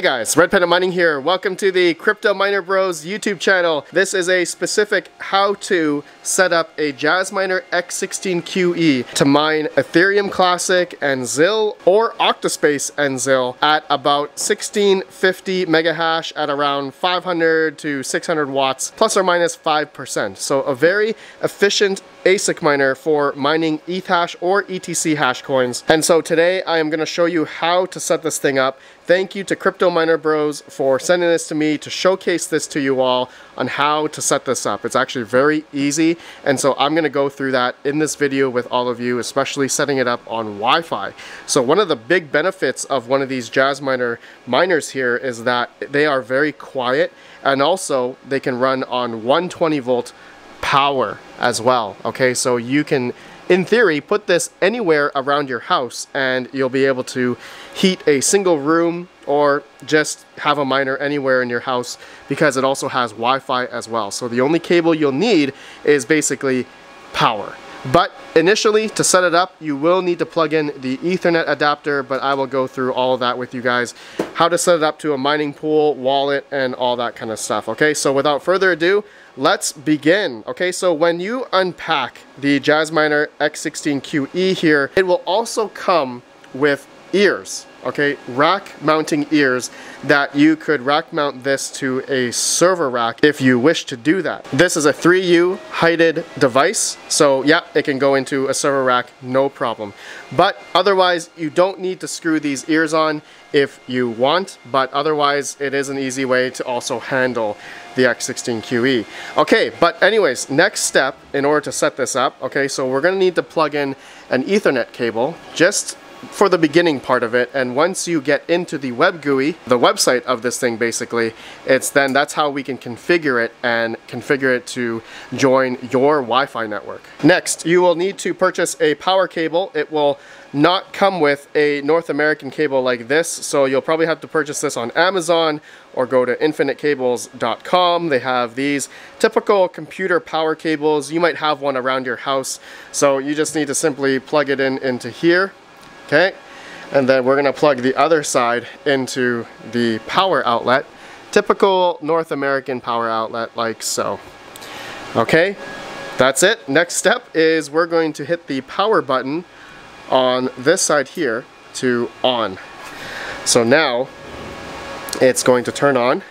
Hey guys, Red Panda Mining here. Welcome to the Crypto Miner Bros YouTube channel. This is a specific how to set up a Jasminer X16QE to mine Ethereum Classic and ZIL or Octaspace and ZIL at about 1650 megahash at around 500 to 600 watts plus or minus 5%. So a very efficient ASIC miner for mining Ethash or ETC hash coins. And so today I am going to show you how to set this thing up. Thank you to Crypto Miner Bros for sending this to me to showcase this to you all on how to set this up. It's actually very easy and so I'm going to go through that in this video with all of you, especially setting it up on Wi-Fi. So one of the big benefits of one of these Jasminer miners here is that they are very quiet and also they can run on 120 volt power as well. Okay, so you can, in theory, put this anywhere around your house and you'll be able to heat a single room or just have a miner anywhere in your house because it also has Wi-Fi as well. So the only cable you'll need is basically power. But initially, to set it up, you will need to plug in the Ethernet adapter, but I will go through all of that with you guys. How to set it up to a mining pool, wallet, and all that kind of stuff. Okay, so without further ado, let's begin. Okay, so when you unpack the Jasminer X16QE here, it will also come with ears okay, rack mounting ears that you could rack mount this to a server rack if you wish to do that. This is a 3U heighted device, so yeah, it can go into a server rack, no problem. But otherwise, you don't need to screw these ears on if you want, but otherwise it is an easy way to also handle the X16QE. Okay, but anyways, next step in order to set this up, okay, so we're gonna need to plug in an ethernet cable, just for the beginning part of it and once you get into the web GUI, the website of this thing basically, it's then that's how we can configure it and configure it to join your Wi-Fi network. Next, you will need to purchase a power cable. It will not come with a North American cable like this, so you'll probably have to purchase this on Amazon or go to infinitecables.com. They have these typical computer power cables. You might have one around your house, so you just need to simply plug it in into here okay? And then we're gonna plug the other side into the power outlet, typical North American power outlet like so. Okay, that's it. Next step is we're going to hit the power button on this side here to on. So now it's going to turn on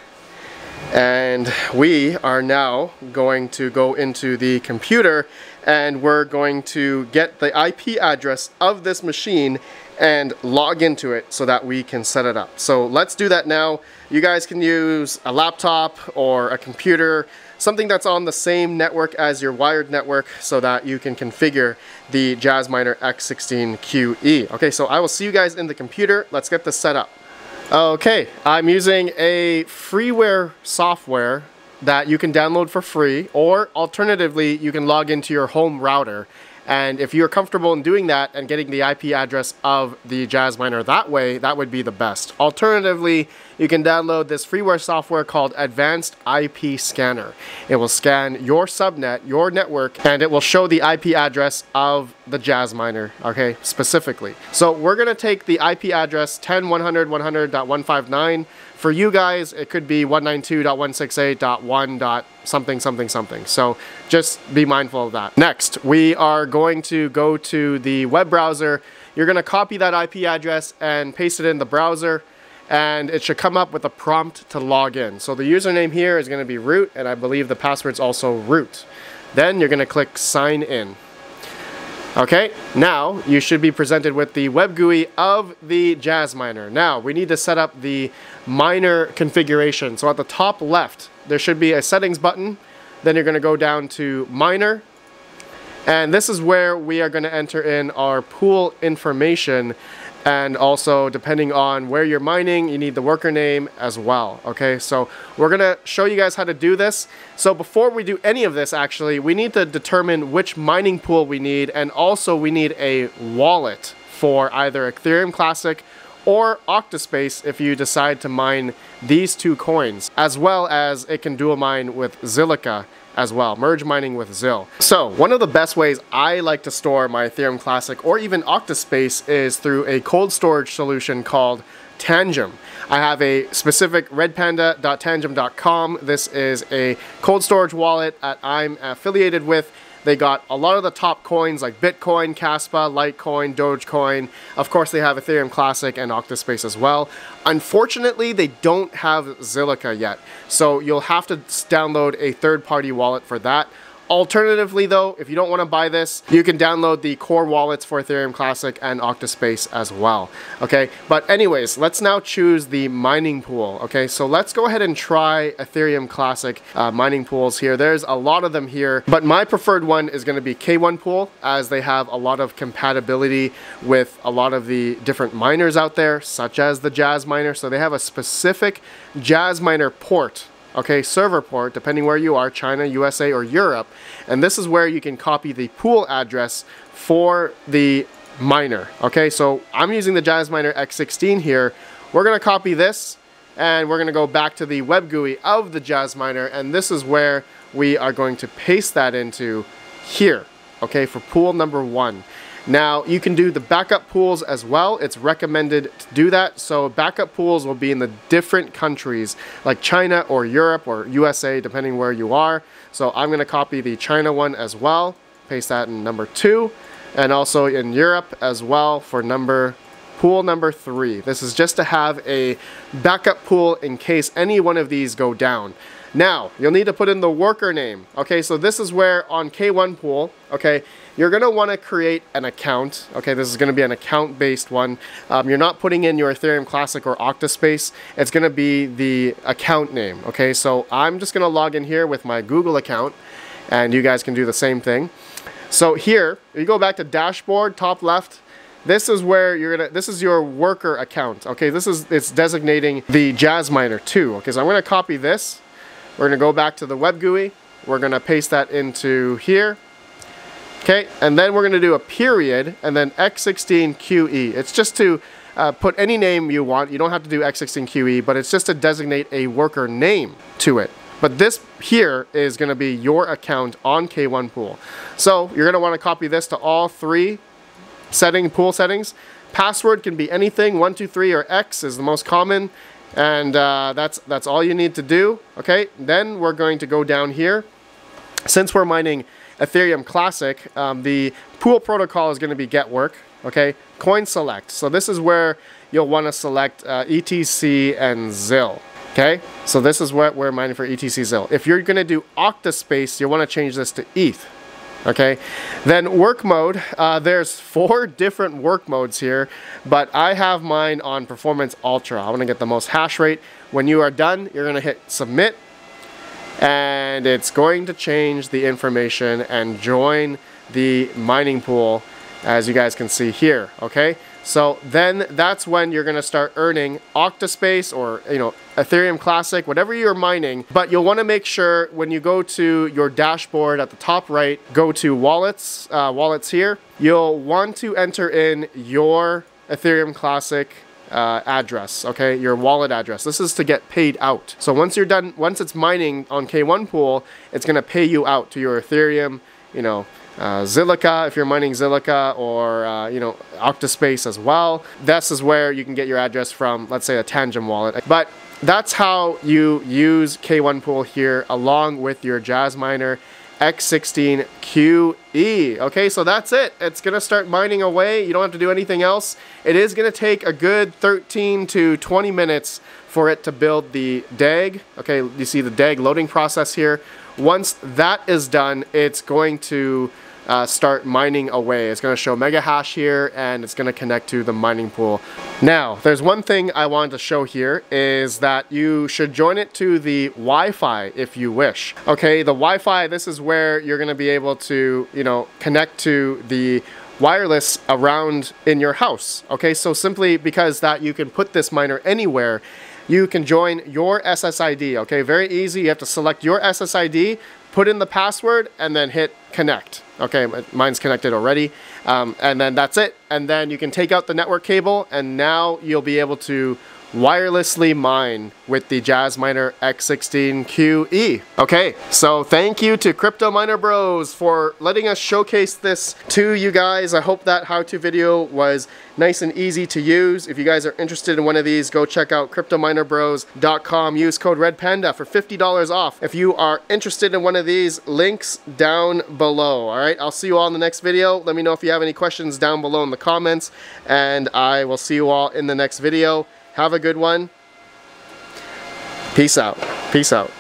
and we are now going to go into the computer and we're going to get the IP address of this machine and log into it so that we can set it up. So let's do that now. You guys can use a laptop or a computer, something that's on the same network as your wired network so that you can configure the Jasminer X16QE. Okay, so I will see you guys in the computer. Let's get this set up. Okay, I'm using a freeware software that you can download for free or alternatively you can log into your home router and if you're comfortable in doing that and getting the IP address of the Jasminer that way, that would be the best. Alternatively, you can download this freeware software called Advanced IP Scanner. It will scan your subnet, your network, and it will show the IP address of the Jasminer, okay, specifically. So we're gonna take the IP address 10.100.100.159 for you guys, it could be 192.168.1. something something something. So just be mindful of that. Next, we are going to go to the web browser. You're going to copy that IP address and paste it in the browser and it should come up with a prompt to log in. So the username here is going to be root and I believe the password is also root. Then you're going to click sign in. Okay, now you should be presented with the web GUI of the Jasminer. Now we need to set up the miner configuration. So at the top left, there should be a settings button. Then you're gonna go down to miner. And this is where we are gonna enter in our pool information and also depending on where you're mining you need the worker name as well okay? So we're gonna show you guys how to do this. So before we do any of this actually we need to determine which mining pool we need and also we need a wallet for either Ethereum Classic or Octaspace if you decide to mine these two coins as well as it can dual mine with Zilliqa as well, merge mining with ZIL. So one of the best ways I like to store my Ethereum Classic or even Octaspace is through a cold storage solution called Tangem. I have a specific redpanda.tangem.com. This is a cold storage wallet that I'm affiliated with. They got a lot of the top coins like Bitcoin, Kaspa, Litecoin, Dogecoin. Of course, they have Ethereum Classic and Octaspace as well. Unfortunately, they don't have Zilliqa yet. So you'll have to download a third-party wallet for that. Alternatively though, if you don't want to buy this, you can download the core wallets for Ethereum Classic and Octaspace as well. Okay, but anyways, let's now choose the mining pool. Okay, so let's go ahead and try Ethereum Classic uh, mining pools here. There's a lot of them here, but my preferred one is going to be K1 Pool as they have a lot of compatibility with a lot of the different miners out there, such as the Jasminer. So they have a specific Jasminer port okay, server port, depending where you are, China, USA, or Europe. And this is where you can copy the pool address for the miner. Okay, so I'm using the Jasminer X16 here. We're gonna copy this and we're gonna go back to the web GUI of the Jasminer and this is where we are going to paste that into here, okay, for pool number one. Now, you can do the backup pools as well. It's recommended to do that. So backup pools will be in the different countries like China or Europe or USA, depending where you are. So I'm gonna copy the China one as well, paste that in number two, and also in Europe as well for number pool number three. This is just to have a backup pool in case any one of these go down. Now, you'll need to put in the worker name. Okay, so this is where on K1 pool, okay, you're going to want to create an account. Okay, this is going to be an account-based one. Um, you're not putting in your Ethereum Classic or Octaspace. It's going to be the account name. Okay, so I'm just going to log in here with my Google account, and you guys can do the same thing. So here, you go back to dashboard, top left, this is where you're gonna this is your worker account okay this is it's designating the Jasminer 2 okay so i'm going to copy this we're to go back to the web GUI. We're to paste that into here. Okay, and then we're to do a period and then X16QE. It's just to uh, put any name you want. You don't have to do X16QE, but it's just to designate a worker name to it. But this here is to be your account on K1 Pool. So you're want to copy this to all three setting pool settings. Password can be anything, 123 or X is the most common. And uh, that's, that's all you need to do. Okay, then we're going to go down here. Since we're mining Ethereum Classic, um, the pool protocol is going to be get work. Okay, coin select. So this is where you'll want to select uh, ETC and ZIL. Okay, so this is what we're mining for ETC ZIL. If you're going to do Octaspace, you'll want to change this to ETH okay? Then work mode uh, there's four different work modes here but I have mine on performance ultra. I want to get the most hash rate. When you are done you're gonna hit submit and it's going to change the information and join the mining pool as you guys can see here okay so then that's when you're going to start earning Octaspace or, you know, Ethereum Classic, whatever you're mining. But you'll want to make sure when you go to your dashboard at the top right, go to wallets, uh, wallets here. You'll want to enter in your Ethereum Classic uh, address, okay, your wallet address. This is to get paid out. So once you're done, once it's mining on K1 Pool, it's going to pay you out to your Ethereum, you know, uh, Zilliqa if you're mining Zilliqa or uh, you know Octaspace as well. This is where you can get your address from, let's say a Tangem wallet. But that's how you use K1 Pool here along with your Jasminer X16QE. Okay, so that's it. It's gonna start mining away. You don't have to do anything else. It is gonna take a good 13 to 20 minutes for it to build the DAG. Okay, you see the DAG loading process here. Once that is done, it's going to uh, start mining away. It's going to show mega hash here and it's going to connect to the mining pool. Now, there's one thing I wanted to show here is that you should join it to the Wi-Fi if you wish. Okay, the Wi-Fi, this is where you're going to be able to, you know, connect to the wireless around in your house. Okay, so simply because that you can put this miner anywhere you can join your SSID, okay? Very easy. You have to select your SSID, put in the password, and then hit connect. Okay, mine's connected already. Um, and then that's it. And then you can take out the network cable, and now you'll be able to wirelessly mine with the Jasminer X16QE. Okay, so thank you to Crypto Miner Bros for letting us showcase this to you guys. I hope that how-to video was nice and easy to use. If you guys are interested in one of these, go check out cryptominerbros.com. Use code REDPANDA for $50 off. If you are interested in one of these, links down below. All right, I'll see you all in the next video. Let me know if you have any questions down below in the comments, and I will see you all in the next video. Have a good one. Peace out. Peace out.